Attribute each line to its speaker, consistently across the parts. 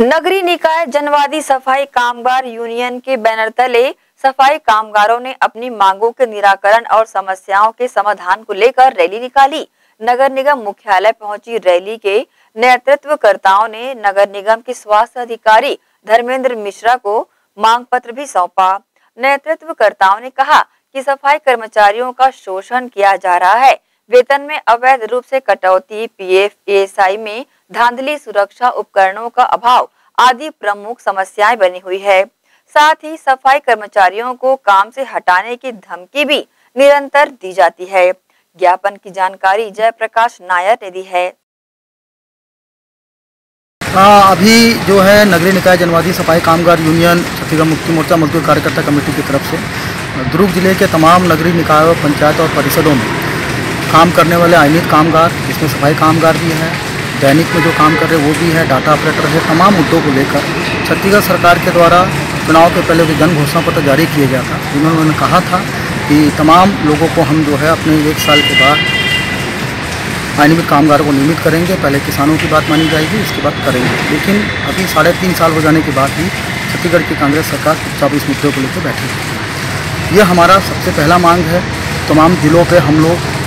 Speaker 1: नगरी निकाय जनवादी सफ़ाई कामगार यूनियन के बैनर तले सफ़ाई कामगारों ने अपनी मांगों के निराकरण और समस्याओं के समाधान को लेकर रैली निकाली। नगर निगम मुख्यालय पहुँची रैली के नेतृत्वकर्ताओं ने नगर निगम के स्वास्थ्य अधिकारी धर्मेंद्र मिश्रा को मांग पत्र भी सौंपा। नेतृत्वकर्ताओं ने कहा कि सफ़ाई कर्मचारियों का शोषण किया जा रहा है। वेतन में अवैध रूप से कटौती, पीएफ, एएसआई में धांधली सुरक्षा उपकरणों का अभाव आदि प्रमुख समस्याएँ बनी हुई है। साथ ही सफ़ाई कर्मचारियों को काम से हटाने की धमकी भी निरंतर दी जाती है। ज्ञापन की जानकारी जयप्रकाश नायर ने दी है।
Speaker 2: हाँ अभी जो है नगरीय निकाय जनवादी सफ़ाई कामगार यूनियन छत्तीसगढ़ मुक्ति मोर्चा मजदूर कार्यकर्ता कमेटी की तरफ़ से दुर्ग ज़िले के तमाम नगरीय निकायों, पंचायत और परिषदों में काम करने वाले आयनित कामगार इसमें सफ़ाई कामगार भी हैं दैनिक में जो काम कर रहे हैं, वो भी है डाटा ऑपरेटर है, तमाम मुद्दों को लेकर। छत्तीसगढ़ सरकार के द्वारा चुनाव के पहले जन घोषणा पत्र जारी किया गया था। जिन्होंने उन्होंने कहा था कि तमाम लोगों को हम जो है अपने एक साल के बाद अनियमित कामगारों को नियमित करेंगे। पहले किसानों की बात मानी जाएगी उसके बाद करेंगे। लेकिन अभी साढ़े तीन साल हो जाने के बाद भी छत्तीसगढ़ की कांग्रेस सरकार चुपचाप इस मुद्दे को लेकर बैठी है। यह हमारा सबसे पहला मांग है। तमाम जिलों पर हम लोग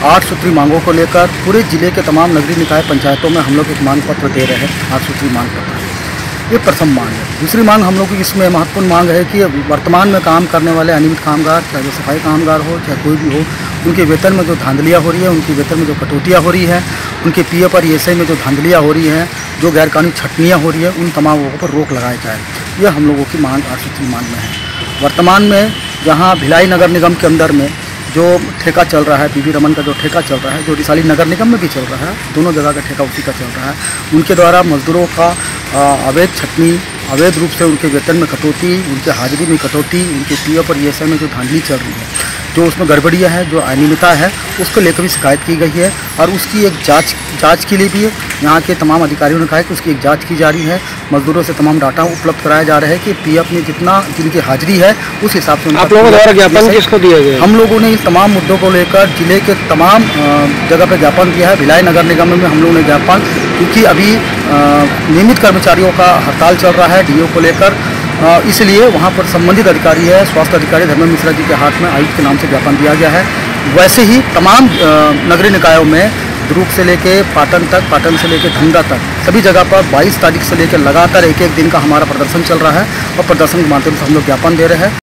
Speaker 2: आठ सूत्री मांगों को लेकर पूरे ज़िले के तमाम नगरीय निकाय पंचायतों में हम लोग एक मांग पत्र दे रहे हैं, आठ सूत्री मांग पत्र। ये प्रथम मांग है। दूसरी मांग हम लोग की इसमें महत्वपूर्ण मांग है कि वर्तमान में काम करने वाले अनियमित कामगार, चाहे वो सफ़ाई कामगार हो, चाहे कोई भी हो, उनके वेतन में जो धांधलियाँ हो रही है, उनकी वेतन में जो कटौतियाँ हो रही है, उनके पी एफ़ और ई में जो धांधलियाँ हो रही हैं, जो गैरकानूनी छटनियाँ हो रही है, उन तमाम लोगों पर रोक लगाई जाए। यह हम लोगों की मांग, आठ सूत्री मांग में है। वर्तमान में जहाँ भिलाई नगर निगम के अंदर में जो ठेका चल रहा है, पीवी रमन का जो ठेका चल रहा है, जो रिसाली नगर निगम में भी चल रहा है, दोनों जगह का ठेका उसी का चल रहा है। उनके द्वारा मजदूरों का अवैध छटनी, अवैध रूप से उनके वेतन में कटौती, उनके हाजिरी में कटौती, उनके पी पर ई में जो धांधली चल रही है जो उसमें गड़बड़ियाँ है जो अनियमितता है उसको लेकर भी शिकायत की गई है और उसकी एक जाँच जाँच के लिए भी यहाँ के तमाम अधिकारियों ने कहा है कि उसकी एक जाँच की जा रही है। मजदूरों से तमाम डाटा उपलब्ध कराया जा रहा है कि पीएफ में जितना जिनकी हाजिरी है उस हिसाब से
Speaker 3: आप लोगों द्वारा ज्ञापन किसको दिया गया
Speaker 2: हम लोगों ने इन तमाम मुद्दों को लेकर ज़िले के तमाम जगह पर ज्ञापन दिया है। भिलाई नगर निगम में हम लोगों ने ज्ञापन क्योंकि अभी नियमित कर्मचारियों का हड़ताल चल रहा है। डीओ को लेकर इसलिए वहाँ पर संबंधित अधिकारी है, स्वास्थ्य अधिकारी धर्मेंद्र मिश्रा जी के हाथ में आयुक्त के नाम से ज्ञापन दिया गया है। वैसे ही तमाम नगरीय निकायों में दुर्ग से लेके पाटन तक, पाटन से लेके धंधा तक, सभी जगह पर 22 तारीख से लेकर लगातार एक एक दिन का हमारा प्रदर्शन चल रहा है और प्रदर्शन के माध्यम से हम लोग ज्ञापन दे रहे हैं।